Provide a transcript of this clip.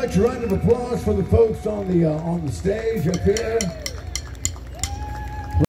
much. A round of applause for the folks on the uh, on the stage up here.